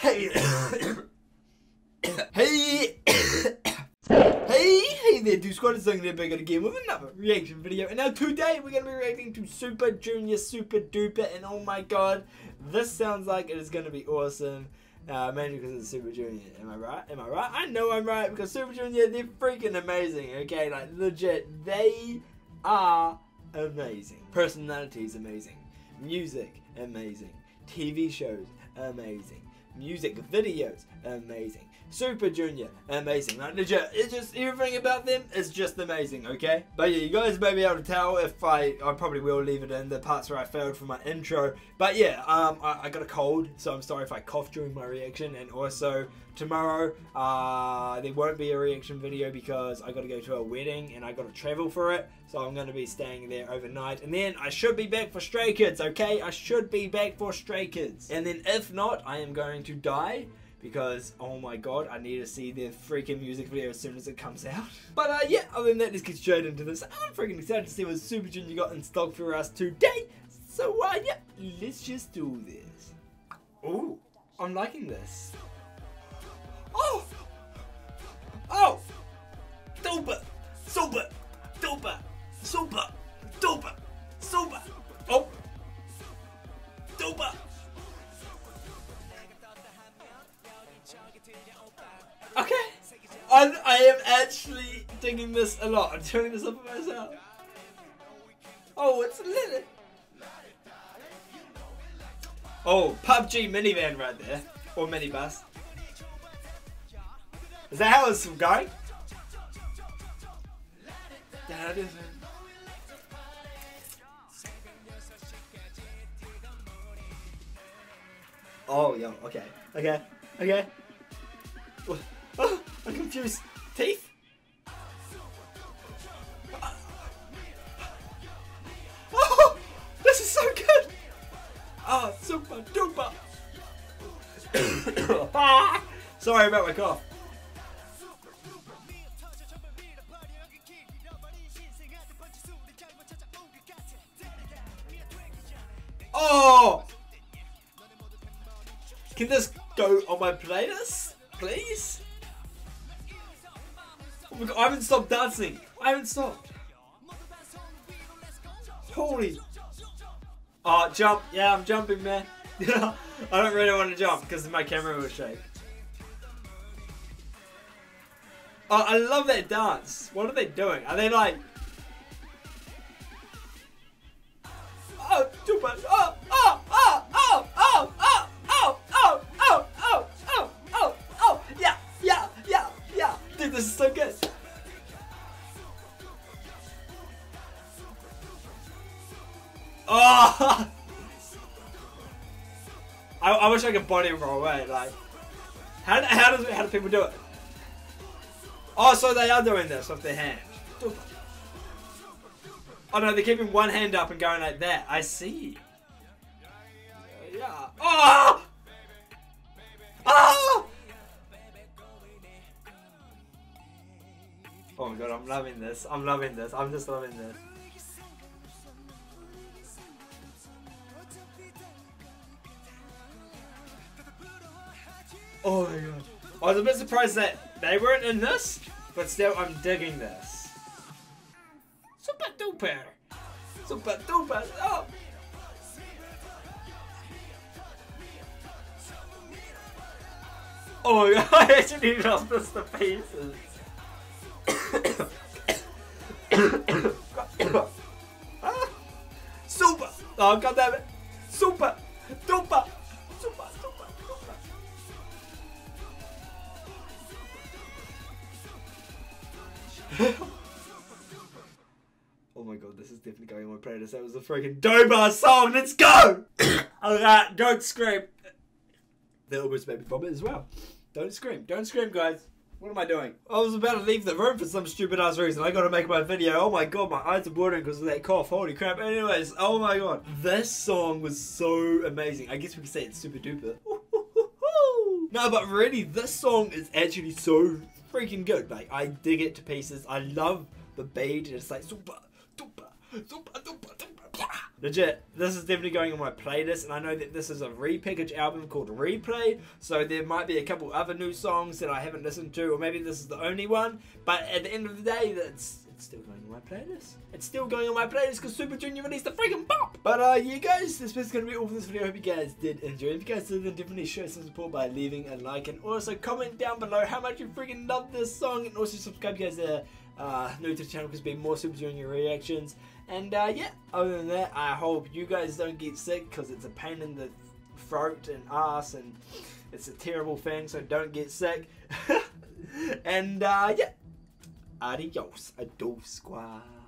hey, hey, hey there, Dude Squad is doing their big again with another reaction video. And now today we're going to be reacting to Super Junior Super Duper. And oh my god, this sounds like it is going to be awesome. Uh, mainly because it's Super Junior. Am I right? Am I right? I know I'm right because Super Junior, they're freaking amazing. Okay, like legit, they are amazing. Personalities amazing. Music amazing. TV shows amazing. Music videos amazing. Super Junior, amazing. Like legit, it's just everything about them is just amazing, okay? But yeah, you guys may be able to tell if I, I probably will leave it in the parts where I failed for my intro. But yeah, um, I, I got a cold, so I'm sorry if I cough during my reaction. And also tomorrow, uh, there won't be a reaction video because I got to go to a wedding and I got to travel for it. So I'm going to be staying there overnight, and then I should be back for Stray Kids, okay? I should be back for Stray Kids, and then if not, I am going to die because oh my god, I need to see their freaking music video as soon as it comes out. But uh, yeah, other than that, let's get straight into this. I'm freaking excited to see what Super Junior got in stock for us today. So uh, yeah, let's just do this. Oh, I'm liking this. Oh, oh, super, digging this a lot. I'm turning this up for myself. Oh, it's lit. Oh, PUBG minivan right there. Or minibus. Is that how it's going? That is it. Oh, yo, okay. Okay. Okay. Oh, oh I'm confused. Teeth? Super duper. Sorry about my cough. Oh! Can this go on my playlist, please? Oh my god, I haven't stopped dancing. I haven't stopped. Holy. Oh, jump. Yeah, I'm jumping, man. I don't really want to jump because my camera will shake. Oh, I love that dance. What are they doing? Are they like... Oh. Oh, oh, oh, oh, oh, oh, oh, oh, oh, oh, oh, oh, oh, yeah, yeah, yeah, yeah. Dude, this is so good. Oh! I, I wish I could body roll away. Like, how, how does how do people do it? Oh, so they are doing this with their hand. Oh no, they're keeping one hand up and going like that. I see. Yeah. Oh! Oh! Oh my god, I'm loving this. I'm loving this. I'm just loving this. Oh my god. I was a bit surprised that they weren't in this, but still I'm digging this. Super duper! Super duper! Oh! Oh my god, I actually lost this to pieces. Super! Oh god damn it! Super! oh my god, this is definitely going on my playlist. That was a freaking dope song. Let's go! Alright, don't scream. That almost made me vomit as well. Don't scream. Don't scream, guys. What am I doing? I was about to leave the room for some stupid ass reason. I gotta make my video. Oh my god, my eyes are watering because of that cough. Holy crap. Anyways, oh my god. This song was so amazing. I guess we could say it's super duper. No, but really, this song is actually so freaking good. Like I dig it to pieces. I love the beat. It's like super, duper, super, duper, duper. legit, this is definitely going on my playlist, and I know that this is a repackaged album called Replay, so there might be a couple other new songs that I haven't listened to, or maybe this is the only one. But at the end of the day, that's it's still going on my playlist. It's still going on my playlist because Super Junior released a freaking bop. But uh, yeah, guys, this is gonna be all for this video. I hope you guys did enjoy. If you guys did, then definitely show some support by leaving a like and also comment down below how much you freaking love this song, and also subscribe, guys. There. Uh, new to the channel because be more Super Junior reactions. And uh, yeah, other than that, I hope you guys don't get sick because it's a pain in the throat and ass and it's a terrible thing, so don't get sick. and uh, yeah, adios, adios, squad.